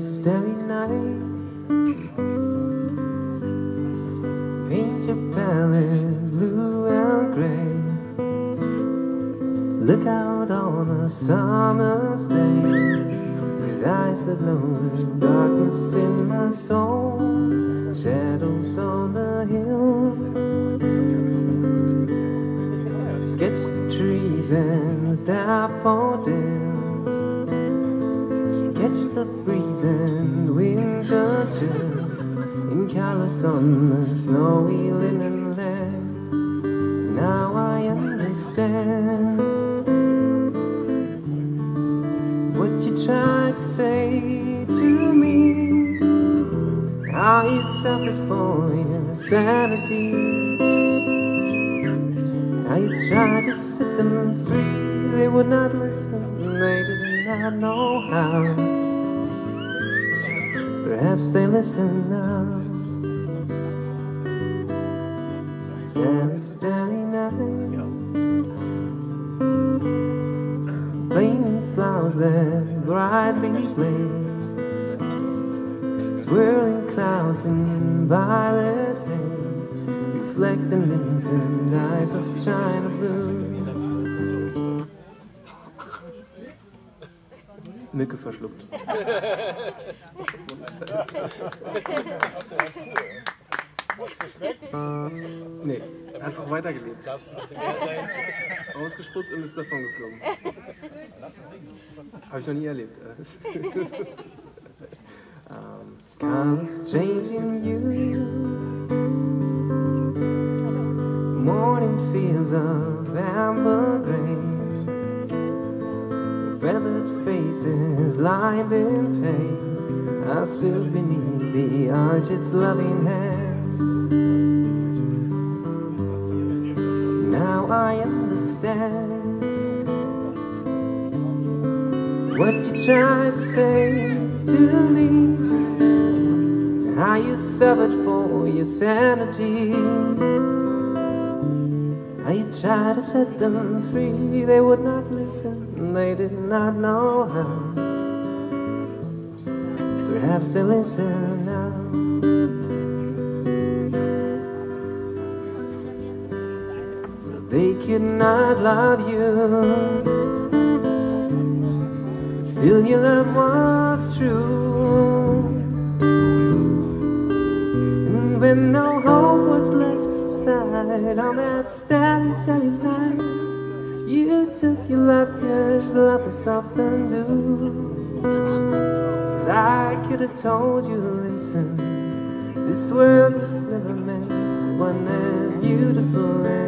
Starry, night. Paint your palette Look out on a summer's day with eyes that glow, darkness in my soul, shadows on the hill. Sketch the trees and the daffodils. Catch the breeze and winter chills in callous on the snowy linen land. Now I understand you tried to say to me. How you suffered for your sanity. How you tried to set them free. They would not listen, they did not know how. Perhaps they listen now. Starry, that brightly blaze. Swirling clouds in violet haze. Reflect the mints and eyes of China blue. Mücke verschluckt. Nee, er hat auch weitergelebt. Ausgespuckt und ist davon geflogen. Habe ich noch nie erlebt. um, colors changing you. Morning fields of amber grain. Feathered faces lined in pain. I sit beneath the arch's loving hand. Now I understand what you tried to say to me. How you suffered for your sanity. How you tried to set them free. They would not listen, they did not know how. Perhaps they listen now. But they could not love you. Still, your love was true. And when no hope was left inside on that starry, night, you took your love, cause love was soft and dew. But I could have told you, listen, this world was never meant one as beautiful as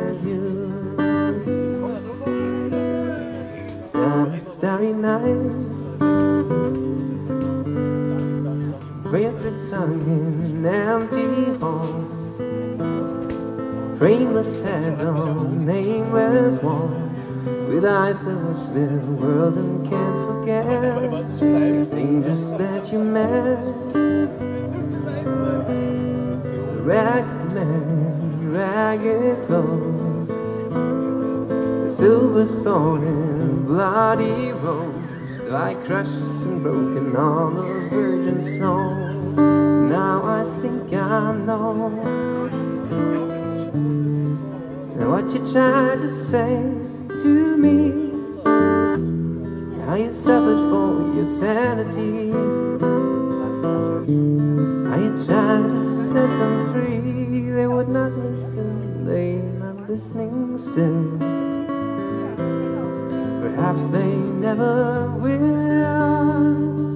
Starry, night. Favorite song in an empty hall Frameless heads on nameless walls. With eyes that watch the world and can't forget. Strangers that you met. The ragged man ragged clothes. The silver stone bloody rose lie crushed and broken on the virgin snow. Now I think I know now what you tried to say to me. How you suffered for your sanity. How you tried to set them free. They would not listen. They're not listening still. Perhaps they never will.